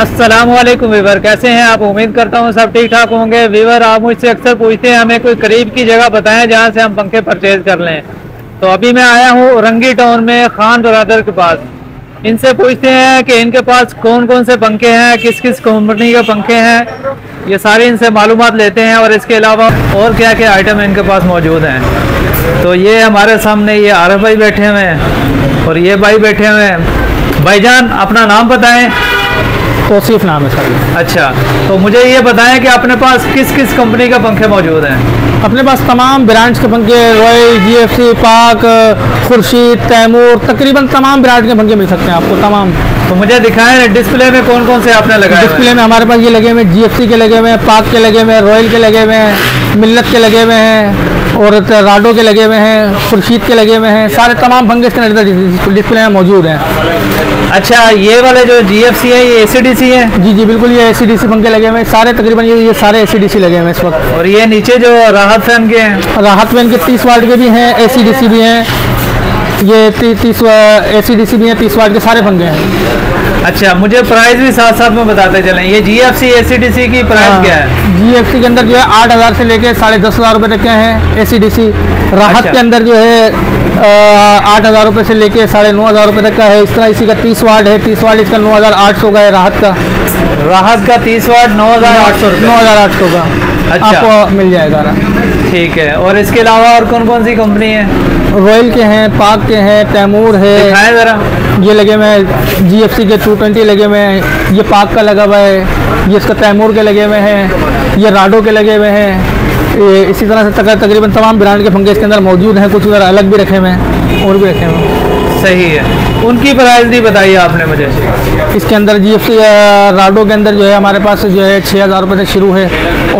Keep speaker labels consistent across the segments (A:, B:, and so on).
A: अस्सलाम वालेकुम वीवर कैसे हैं आप? उम्मीद करता हूँ सब ठीक ठाक होंगे। वीवर आप मुझसे अक्सर पूछते हैं, हमें कोई करीब की जगह बताएँ जहाँ से हम पंखे परचेज कर लें। तो अभी मैं आया हूँ रंगी टाउन में, खान बरदर के पास। इनसे पूछते हैं कि इनके पास कौन कौन से पंखे हैं किस किस कंपनी के पंखे हैं। ये सारे इनसे मालूम लेते हैं और इसके अलावा और क्या क्या आइटम इनके पास मौजूद हैं। तो ये हमारे सामने ये आरफ भाई बैठे हुए हैं और ये भाई बैठे हुए हैं। भाईजान अपना नाम बताएँ।
B: तोसीफ नाम है सर।
A: अच्छा तो मुझे ये बताएँ कि अपने पास किस किस कंपनी के पंखे मौजूद हैं?
B: अपने पास तमाम ब्रांड्स के पंखे रॉयल जीएफसी पाक खुर्शीद तैमूर तकरीबन तमाम ब्रांड के पंखे मिल सकते हैं आपको तमाम।
A: तो मुझे दिखाएँ डिस्प्ले में कौन कौन से आपने लगाए
B: डिस्प्ले में हमारे पास ये लगे हुए हैं जीएफसी के लगे हुए हैं पाक के लगे हुए हैं रॉयल के लगे हुए हैं मिल्लत के लगे हुए हैं और राडो के लगे हुए हैं खुर्शीद के लगे हुए हैं सारे तमाम पंखे इसके डिस्प्ले में मौजूद हैं।
A: अच्छा ये वाले जो जी एफ़ सी है ये ए सी डी सी है?
B: जी जी बिल्कुल ये ए सी डी सी पंखे लगे हुए हैं। सारे तकरीबन ये ये सारे ए सी डी सी लगे हुए हैं इस वक्त।
A: और ये नीचे जो राहत फ़ैन के हैं?
B: राहत फ़ैन के तीस वाल्ट के भी हैं ए सी डी सी भी हैं। ये तीस ए सी डी सी भी हैं तीस वाट के सारे पंखे हैं।
A: अच्छा मुझे प्राइस भी साथ साथ में बताते चलें। ये जी एफ़ सी ए सी डी सी की प्राइस क्या है?
B: जी एफ़ सी के अंदर जो है आठ हज़ार से लेके साढ़े दस हज़ार रुपये तक के हैं ए सी डी सी राहत
A: अच्छा।
B: के अंदर जो है आठ हज़ार रुपये से लेके साढ़े नौ हज़ार रुपये तक का है। इस तरह इसी का तीस वाट है। तीस वाट इसका नौ हज़ार आठ सौ का है राहत का।
A: राहत का तीस वाट नौ हज़ार आठ सौ
B: नौ हज़ार आठ सौ का।
A: अच्छा।
B: आपको मिल जाएगा
A: ठीक है। और इसके अलावा और कौन कौन सी कंपनी है?
B: रॉयल के हैं पाक के हैं तैमूर है।
A: दिखाएँ ज़रा।
B: ये लगे हुए हैं जी एफ़ सी के टू ट्वेंटी लगे हुए हैं। ये पाक का लगा हुआ है ये इसका तैमूर के लगे हुए हैं ये राडो के लगे हुए हैं। इसी तरह से तकरीबन तमाम ब्रांड के पंखे इसके अंदर मौजूद हैं कुछ उधर अलग भी रखे हुए हैं और भी रखे हुए हैं।
A: सही है। उनकी प्राइस भी बताइए आपने मुझे।
B: इसके अंदर जी एफ़ सी राडो के अंदर जो है हमारे पास जो है छः हज़ार रुपये से शुरू है।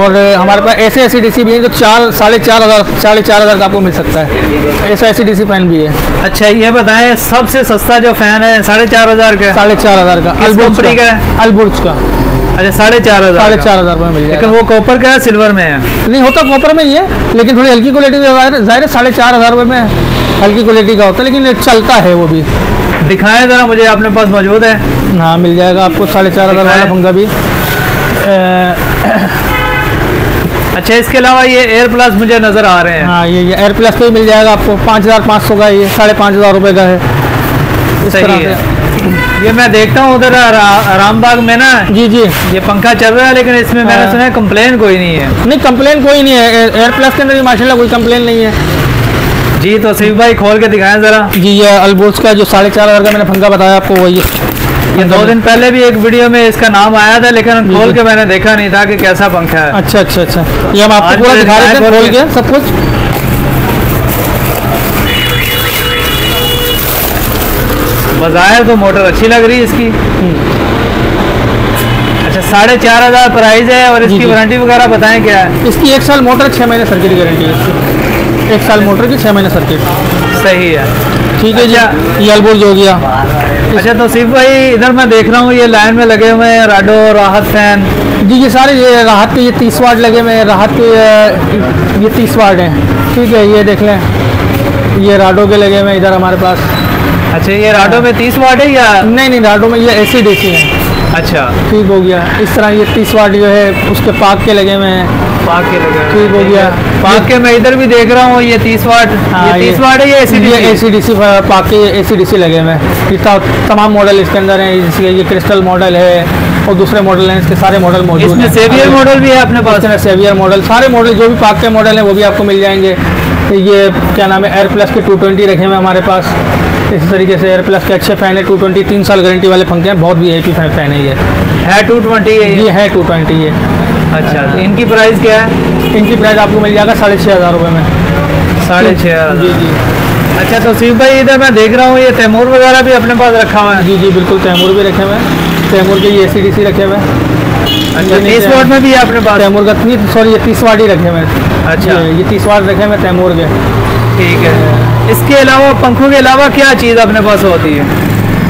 B: और हमारे पास ऐसे ऐसी डी सी भी हैं जो चार साढ़े चार हज़ार साढ़े चार हज़ार का आपको मिल सकता है। ऐसा ऐसी डी सी फ़ैन भी है।
A: अच्छा ये बताएँ सबसे सस्ता जो फ़ैन है साढ़े चार हज़ार का?
B: साढ़े चार हज़ार का। अलबुर्ज
A: का
B: अलबुर्ज का।
A: अच्छा साढ़े चार हज़ार
B: साढ़े चार हज़ार रुपये मिल जाएगा।
A: लेकिन वो कॉपर का है सिल्वर में है?
B: नहीं होता कॉपर में ही है लेकिन थोड़ी हल्की क्वालिटी ज़ाहिर है साढ़े चार हज़ार रुपये में हल्की क्वालिटी का होता है लेकिन चलता है वो भी।
A: दिखाएँ जरा मुझे अपने पास मौजूद है?
B: हाँ मिल जाएगा आपको साढ़े चार हज़ार वाला पंखा भी।
A: अच्छा इसके अलावा ये एयर प्लस मुझे नज़र आ रहे हैं।
B: हाँ ये ये एयर प्लस का भी मिल जाएगा आपको। पाँच हज़ार पाँच सौ का ये साढ़े पाँच हज़ार रुपये का है। इस
A: सही
B: तरह
A: है। ये मैं देखता हूँ उधर रामबाग में ना।
B: जी जी।
A: ये पंखा चल रहा है लेकिन इसमें मैंने
B: हाँ।
A: सुना है कंप्लेन कोई नहीं है।
B: नहीं कंप्लेन कोई नहीं है। एयर- प्लस के अंदर भी माशाल्लाह कोई कंप्लेन नहीं है।
A: जी तो सिफ भाई खोल के दिखाएँ जरा।
B: जी ये अलबोर्स का जो साढ़े चार हज़ार का मैंने पंखा बताया आपको वही है
A: ये दो दिन पहले भी एक वीडियो में इसका नाम आया था लेकिन खोल के मैंने देखा नहीं था कि कैसा पंखा है।
B: अच्छा अच्छा अच्छा। ये हम आपको पूरा दिखा रहे थे खोल के सब कुछ।
A: बाज़ार तो मोटर अच्छी लग रही है इसकी। अच्छा साढ़े चार हज़ार प्राइस है और इसकी वारंटी वगैरह बताएँ क्या है?
B: इसकी एक साल मोटर छः महीने सर्किट की गारंटी है इसकी। एक साल मोटर की छः महीने सर्किट
A: सही है।
B: ठीक है
A: अच्छा।
B: जी ये अलबोर्ज हो गया।
A: अच्छा तो सिर्फ़ भाई इधर मैं देख रहा हूँ ये लाइन में लगे हुए हैं राडो राहत फ़ैन
B: जी ये सारे ये राहत के ये तीस वाट लगे हुए हैं राहत के अ, ये तीस वाट हैं। ठीक है ये देख लें। ये राडो के लगे हुए हैं इधर हमारे पास।
A: अच्छा ये राडो में तीस वाट है या?
B: नहीं नहीं राडो में ये ऐसी डी सी है।
A: अच्छा।
B: ठीक हो गया। इस तरह ये तीस वाट जो है उसके पाक के लगे हुए हैं।
A: पाक लगे
B: ठीक हो गया।
A: पाक मैं इधर भी देख रहा हूँ ये तीस वाट।
B: हाँ,
A: ये तीस वाट है ये
B: ये
A: एसी
B: ए सी डी सी पाक के ए सी डी सी लगे हुए हैं। ये तमाम मॉडल इसके अंदर हैं जैसे ये क्रिस्टल मॉडल है और दूसरे मॉडल हैं इसके सारे मॉडल मौजूद
A: इसमें
B: हैं।
A: सेवियर मॉडल भी है अपने पास?
B: इसमें सेवियर मॉडल सारे मॉडल जो भी पाक के मॉडल हैं वो भी आपको मिल जाएँगे। ये क्या नाम है एयर प्लस के टू ट्वेंटी रखे हुए हमारे पास। इस तरीके से एयर प्लस के अच्छे फ़ैन है टू ट्वेंटी तीन साल गारंटी वाले पंखे हैं बहुत वी आई पी फ़ैन है ये
A: है टू ट्वेंटी ये?
B: ये है टू ट्वेंटी ये।
A: अच्छा तो इनकी प्राइस क्या है?
B: इनकी प्राइस आपको मिल जाएगा साढ़े छः हज़ार रुपये में।
A: साढ़े छः हज़ार।
B: जी जी।
A: अच्छा तो सिर्फ़ भाई इधर मैं देख रहा हूँ ये तैमूर वगैरह भी अपने पास रखा हुआ है।
B: जी जी बिल्कुल तैमूर भी रखे हुए हैं। तैमूर के ये सी डी सी रखे हुए हैं।
A: अच्छा तीस वाट में भी है अपने पास?
B: तैमूर का सॉरी ये तीस वाट ही रखे हुए हैं।
A: अच्छा।
B: ये- तीस वाट रखे हुए हैं तैमूर के।
A: ठीक है। इसके अलावा पंखों के अलावा क्या चीज़ अपने पास होती है?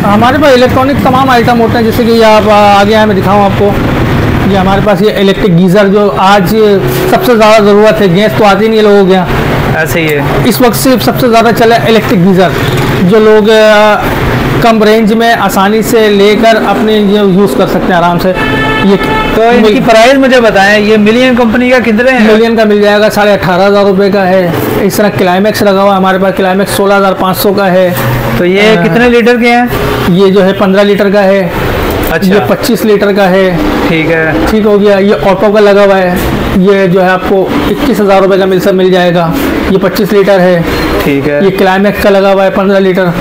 B: हमारे पास इलेक्ट्रॉनिक तमाम आइटम होते हैं जैसे कि आप आगे आए मैं दिखाऊँ आपको। ये हमारे पास ये इलेक्ट्रिक गीज़र जो आज सबसे ज़्यादा ज़रूरत है गैस तो आती नहीं है लोगों के यहाँ।
A: ऐसे ही है।
B: इस वक्त सिर्फ़ सबसे ज़्यादा चला इलेक्ट्रिक गीज़र जो लोग कम रेंज में आसानी से लेकर अपने यूज़ कर सकते हैं आराम से। ये
A: तो इनकी प्राइस मुझे बताएँ ये मिलियन कंपनी का कितने हैं?
B: मिलियन का मिल जाएगा साढ़े अठारह हज़ार रुपये का है। इस तरह क्लाइमैक्स लगा हुआ है हमारे पास क्लाइमैक्स सोलह हज़ार पाँच सौ का है।
A: तो ये
B: आ,
A: कितने लीटर के हैं?
B: ये जो है पंद्रह लीटर का है।
A: अच्छा।
B: ये पच्चीस लीटर का है।
A: ठीक है।
B: ठीक हो गया। ये ऑटो का लगा हुआ है। ये जो है आपको इक्कीस हज़ार रुपये का मिल सब मिल जाएगा। ये पच्चीस लीटर है।
A: ठीक है।
B: ये क्लाइमैक्स का लगा हुआ है पंद्रह लीटर।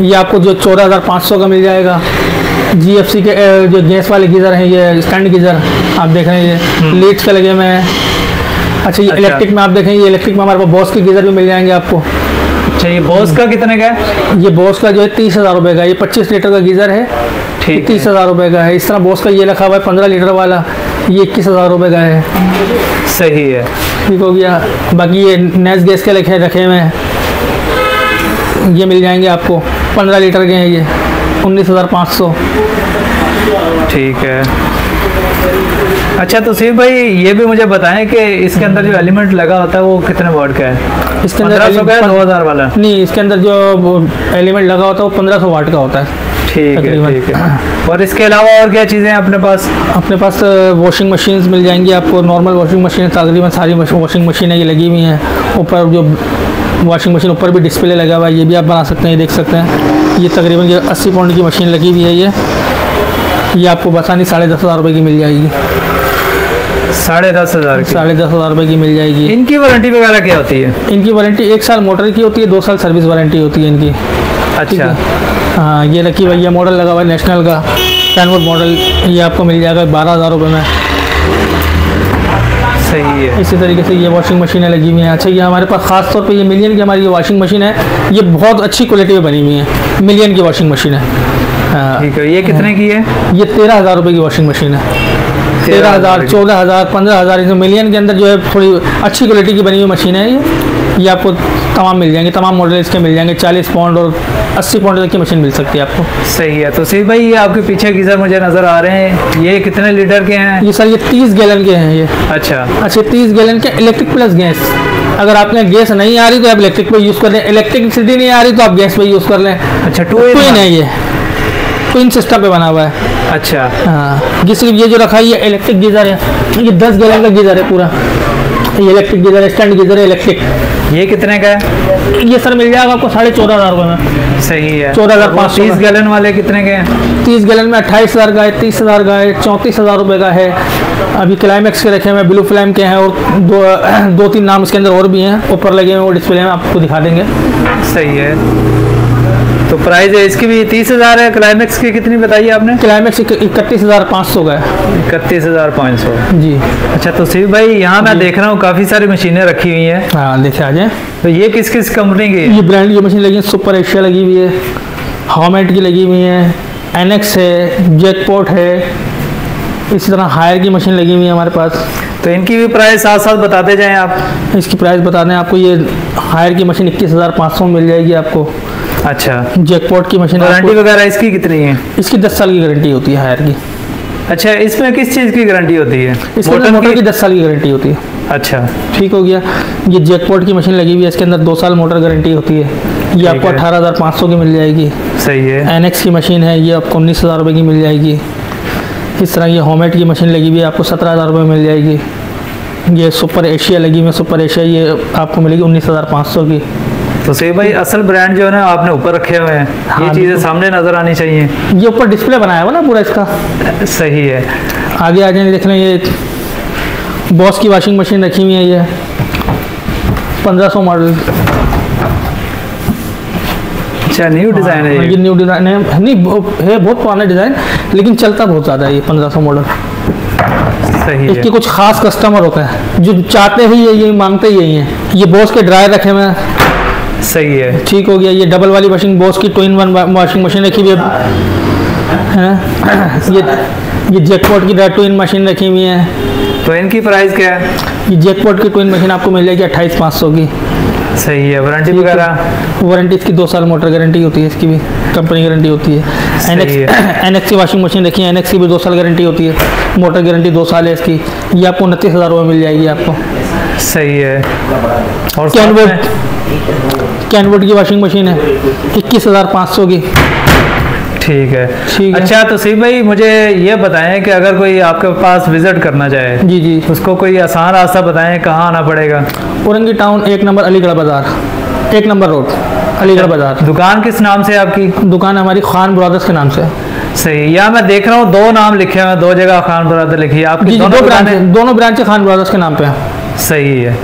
B: ये आपको जो चौदह हज़ार पाँच सौ का मिल जाएगा। जी एफ़ सी के जो गैस वाले गीज़र हैं ये स्टैंड गीज़र आप देख रहे हैं ये। लीड्स के लगे हुए हैं। अच्छा ये
A: अच्छा।
B: इलेक्ट्रिक में आप देखें ये इलेक्ट्रिक में हमारे पास बॉस के गीज़र भी मिल जाएँगे आपको।
A: अच्छा ये बॉस का कितने का है?
B: ये बॉस का जो है तीस हज़ार रुपये का ये पच्चीस लीटर का गीज़र है।
A: ठीक
B: तीस हज़ार रुपये का है। इस तरह बॉस का ये रखा हुआ है पंद्रह लीटर वाला ये इक्कीस हज़ार रुपये का है।
A: सही है।
B: ठीक हो गया। बाकी ये नेस गैस के रखे रखे हुए हैं। ये मिल जाएँगे आपको। पंद्रह लीटर के हैं ये। उन्नीस हज़ार पाँच सौ।
A: ठीक है। अच्छा तो सिर्फ़ भाई ये भी मुझे बताएँ कि इसके अंदर जो एलिमेंट लगा होता है वो कितने वाट का है?
B: इसके अंदर
A: दो हज़ार वाला
B: नहीं इसके अंदर जो एलिमेंट लगा होता है वो पंद्रह सौ वाट का होता है।
A: ठीक है ठीक है। और इसके अलावा और क्या चीज़ें हैं अपने पास?
B: अपने पास वॉशिंग मशीन्स मिल जाएँगी आपको नॉर्मल वॉशिंग मशीन तकरीबन सारी वॉशिंग मशीनें ये लगी हुई हैं। ऊपर जो वॉशिंग मशीन ऊपर भी डिस्प्ले लगा हुआ है ये भी आप बना सकते हैं देख सकते हैं। ये तकरीबन ये अस्सी पाउंड की मशीन लगी हुई है ये। ये आपको बसानी साढ़े दस हज़ार रुपये की मिल जाएगी।
A: साढ़े दस हज़ार
B: साढ़े दस हज़ार रुपये की मिल जाएगी।
A: इनकी वारंटी वगैरह क्या होती है?
B: इनकी वारंटी एक साल मोटर की होती है दो साल सर्विस वारंटी होती है इनकी।
A: अच्छा।
B: हाँ? ये रखी हुई ये मॉडल लगा हुआ है नेशनल का। टेनवुड मॉडल ये आपको मिल जाएगा बारह हज़ार रुपये में।
A: सही है।
B: इसी तरीके से ये वॉशिंग मशीनें लगी हुई हैं। अच्छा ये हमारे पास ख़ास तौर पे ये मिलियन की हमारी ये वॉशिंग मशीन है ये बहुत अच्छी क्वालिटी में बनी हुई है। मिलियन की वॉशिंग मशीन है। हाँ,
A: ठीक है ये कितने की है?
B: ये तेरह हज़ार रुपये की वॉशिंग मशीन है। तेरह हज़ार चौदह हज़ार पंद्रह हज़ार इसमें मिलियन के अंदर जो है थोड़ी अच्छी क्वालिटी की बनी हुई मशीन है ये। ये आपको तमाम मिल जाएँगे तमाम मॉडल इसके मिल जाएँगे चालीस पाउंड और अस्सी पाउंड तक की मशीन मिल सकती है आपको।
A: सही है तो सिर्फ़ भाई ये आपके पीछे गीज़र मुझे नज़र आ रहे हैं। ये कितने लीटर के हैं?
B: ये सर ये तीस गैलन के हैं ये।
A: अच्छा।
B: अच्छा तीस गैलन के इलेक्ट्रिक प्लस गैस अगर आपने गैस नहीं आ रही तो आप इलेक्ट्रिक पे यूज़ कर लें। इलेक्ट्रिसिटी नहीं आ रही तो आप गैस पे यूज़ कर लें।
A: अच्छा टू
B: ट्विन है ये। ट्विन सिस्टम पे बना हुआ है।
A: अच्छा।
B: हाँ। ये सिर्फ़ ये जो रखा है ये इलेक्ट्रिक गीज़र है। ये दस गैलन का गीज़र है पूरा। ये इलेक्ट्रिक गीज़र है स्टैंड गीज़र है इलेक्ट्रिक
A: ये कितने का है?
B: ये सर मिल जाएगा आपको साढ़े चौदह हज़ार रुपये में।
A: सही है।
B: 14,500
A: तीस गैलन वाले कितने के हैं?
B: तीस गैलन में अट्ठाईस हज़ार का है तीस हज़ार का है चौंतीस हज़ार रुपये का है। अभी क्लाइमैक्स के रखे हुए हैं ब्लू फ्लैम के हैं और दो दो तीन नाम इसके अंदर और भी हैं। ऊपर लगे हुए वो डिस्प्ले में आपको दिखा देंगे।
A: सही है। तो प्राइस है इसकी भी तीस हज़ार है क्लाइमेक्स की कितनी बताई आपने?
B: क्लाइमैक्स इकतीस हज़ार पाँच सौ का
A: इकतीस हज़ार पाँच सौ।
B: जी।
A: अच्छा तो सिर्फ़ भाई यहाँ मैं देख रहा हूँ काफ़ी सारी मशीनें रखी हुई हैं।
B: हाँ देखे आ जाए
A: तो ये किस किस कंपनी की
B: ये ब्रांड की मशीन लगी है सुपर एशिया लगी हुई है हॉमेट की लगी हुई है एनएक्स है जैकपॉट है इसी तरह हायर की मशीन लगी हुई है हमारे पास।
A: तो इनकी भी प्राइस साथ साथ बताते जाएँ आप।
B: इसकी प्राइस बता दें आपको ये हायर की मशीन इक्कीस हज़ार पाँच सौ मिल जाएगी आपको।
A: अच्छा।
B: जैकपॉट की मशीन
A: वारंटी
B: आपको
A: वगैरह इसकी कितनी है?
B: इसकी दस साल की गारंटी होती है हायर की।
A: अच्छा इसमें किस चीज़ की गारंटी होती है?
B: इसके अंदर मोटर की? दस साल की गारंटी होती है।
A: अच्छा।
B: ठीक हो गया। ये जैकपॉट की मशीन लगी हुई है इसके अंदर दो साल मोटर गारंटी होती है। ये आपको अठारह हज़ार पाँच सौ की मिल जाएगी।
A: सही है।
B: एनएक्स की मशीन है ये आपको उन्नीस हज़ार रुपये की मिल जाएगी। इस तरह ये होमेट की मशीन लगी हुई है आपको सत्रह हज़ार रुपये मिल जाएगी। ये सुपर एशिया लगी हुई है सुपर एशिया ये आपको मिलेगी उन्नीस हज़ार पाँच सौ की।
A: तो सही भाई असल ब्रांड जो है ना आपने ऊपर रखे हुए हैं।
B: हाँ,
A: ये चीज़ें सामने नज़र आनी चाहिए।
B: ये ऊपर डिस्प्ले बनाया हुआ ना पूरा इसका?
A: सही है।
B: आगे आ जाए देख लें ये बॉस की वॉशिंग मशीन रखी हुई है ये। पंद्रह सौ मॉडल
A: अच्छा न्यू डिज़ाइन है
B: ये।
A: ये
B: न्यू डिज़ाइन है। नहीं है बहुत पुराना डिज़ाइन लेकिन चलता बहुत ज़्यादा है ये पंद्रह सौ मॉडल
A: सही है।
B: इसके कुछ खास कस्टमर होते हैं जो चाहते ही ये ये मांगते ही यही हैं। ये बॉस के ड्रायर रखे हुए हैं।
A: सही है।
B: ठीक हो गया ये डबल वाली वॉशिंग बॉस की ट्विन वन वॉशिंग मशीन रखी हुई है। ये ये जैकपॉट की ट्विन मशीन रखी हुई है।
A: तो इनकी प्राइस क्या है?
B: ये जैकपॉट की ट्विन मशीन आपको मिल जाएगी अट्ठाईस पाँच सौ की।
A: सही है। वारंटी वगैरह?
B: वारंटी इसकी दो साल मोटर गारंटी होती है इसकी भी कंपनी गारंटी होती है। एनएक्स एनएक्स की वॉशिंग मशीन देखिए एनएक्स की भी दो साल गारंटी होती है। मोटर गारंटी दो साल है इसकी। ये आपको उनतीस हज़ार रुपये मिल जाएगी आपको।
A: सही है। और साथ
B: कैनवुड की वॉशिंग मशीन है। इक्कीस हज़ार पाँच सौ की।
A: ठीक है।
B: ठीक।
A: अच्छा तसीम भाई मुझे ये बताएँ कि अगर कोई आपके पास विज़िट करना चाहे
B: जी जी।
A: उसको कोई आसान रास्ता बताएँ कहाँ आना पड़ेगा?
B: औरंगी टाउन एक नंबर अलीगढ़ बाज़ार। एक नंबर रोड अलीगढ़ बाज़ार।
A: दुकान किस नाम से आपकी?
B: दुकान हमारी खान ब्रदर्स के नाम से।
A: सही या मैं देख रहा हूँ दो नाम लिखे हुए हैं दो जगह खान बरादर लिखी है। आपकी
B: जी
A: दोनों
B: ब्रांच दोनों ब्रांच खान ब्रदर्स के नाम पे हैं।
A: सही है।